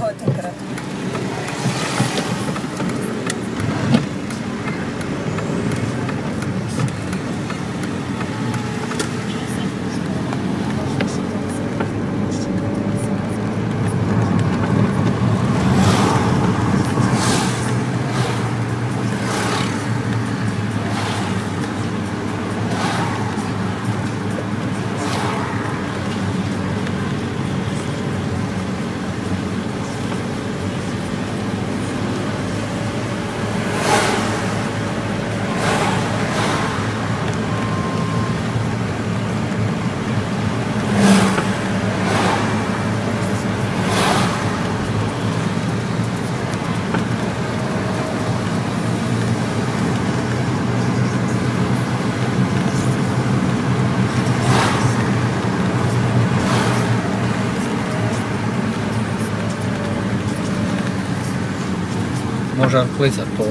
बहुत धकरत może płyca po